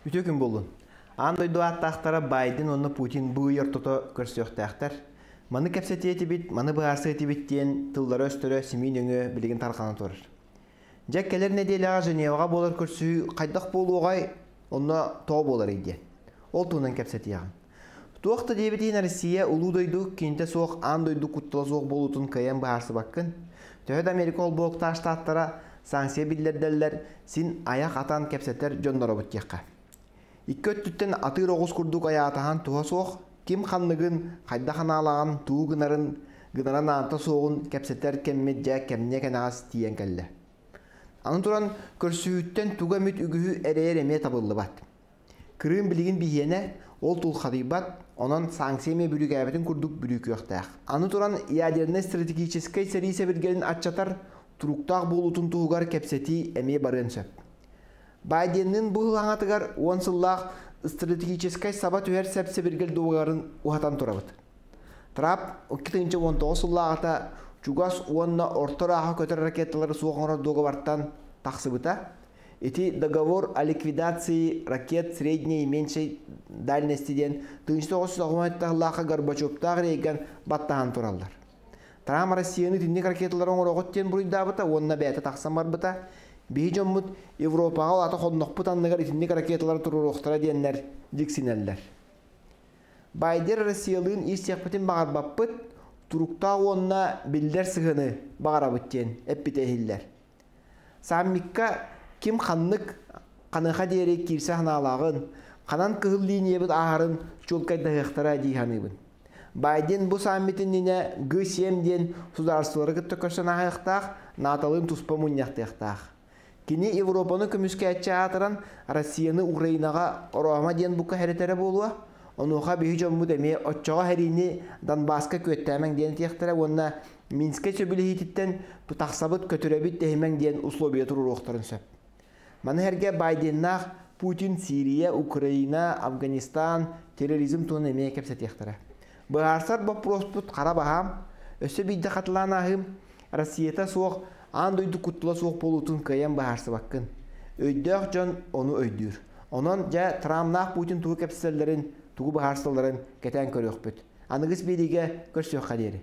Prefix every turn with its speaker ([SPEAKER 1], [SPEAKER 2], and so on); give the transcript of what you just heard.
[SPEAKER 1] Үтө күн болун. Ан дойду аттақтара Байден оны Путин бұйыр тұты көрсөқтәқтар. Маны кәпсететі бит, маны бұғарсы еті биттен тыллары өстірі семейн өңі білігін тарқаны тұрыр. Жак келер неделяға Женеваға болар көрсі қайдақ болу оғай, онна тоғы болар ейде. Ол туынан кәпсеті яғын. Дебетейін Россия улу дойду, кенте соқ ан дойду құттыла соқ болутын каян бұғарсы баққын. Төхед Америка ол штаттара санкция биллердерлер син аяқ атан кәпсеттер жонлары бұттияққа. Икки өттүттен атыр оғыз күрдік аятахан туға соқ, ким ханныгын қайда ханалаған туу гынарын гынаран анта соғын кәпсеттер кеммет жа кемне кенағас тиен кәлі. Аны туран көрсүйіттен туға мүт үгіхі әрер эме табылы бат. Кырым билигин бихиене ол тул хадибат, онан санкцияме бүрік әбетін күрдік бүрік өқтәқ. Аны туран ядерный стратегической сәрейсе бергелін атчатар туруктақ болутун туғар кәпсети эме барын сөп. Байденнин бұл аңатыгар онсыллақ стратегической саба түһэр сәпсе биргел дугарын ухатан турабыт. Трап 2019 суллағата чугас уонна ортораха көтөр ракеталары суоңора дуга бартан тақсыбыта. Эти договор о ликвидации ракет средней и меньшей дальности ден 1990 Горбачевтағы рейген баттахан туралдар. Трам Россияны тинник ракеталары оңырағыт тен бұруйдабыта, онна бәті тақсан барбыта, Бейі жоммут Европаға аты қоннықпыт анныгар итинник ракеталар туруруқтара диеннер диксинеллер. Байдер Россиялыын истияқпытын бағарбаппыт, турукта онна билдер сығыны бағарабыт ден әппітехиллер. Саммикка ким ханнык қаныға дері кирсе ханалағын, қанан кығыл линиябыт ағарын чулкайдағықтара дейханыбын. Байден бұл саммитін нене гүсем ден сударсылары күтті көрсен ағықтақ, наталын туспа мұнияқтықтақ. Кини Европаны көмүскә әтчә атыран Россияны Украинаға ороама ден бука хәретәре болуа. Онуха бихи жомму деме отчога хәрини Донбасска көттәмәң ден тияқтара онна Минскә сөбілі хититтен тақсабыт көтөрәбит дәймәң ден условия туру рухтарын сөп. Маны һәргә Байденнах Путин Сирия, Украина, Афганистан терроризм туын эме кепсә тияқтара. Баарсар бопроспут қарабахам, өсө бидде қатыланахым Россията соқ Ан дойду куттула суох болутун каян бахарсы баккын. Өйдөөх жон ону өйдүр. Онон жа Трамнах Путин тугу кепселерин, тугу бахарсыларын кетен көрөкпүт. Аныгыс бириге көрсөк кадери.